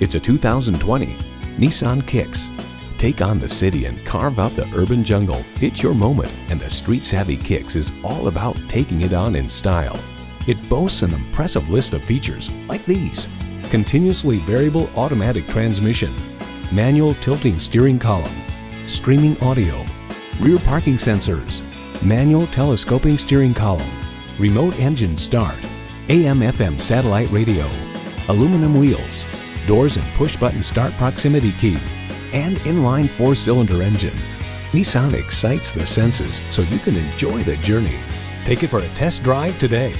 It's a 2020 Nissan Kicks. Take on the city and carve out the urban jungle. It's your moment, and the street-savvy Kicks is all about taking it on in style. It boasts an impressive list of features like these. Continuously variable automatic transmission, manual tilting steering column, streaming audio, rear parking sensors, manual telescoping steering column, remote engine start, AM FM satellite radio, aluminum wheels, doors and push button start proximity key, and inline four cylinder engine. Nissan excites the senses so you can enjoy the journey. Take it for a test drive today.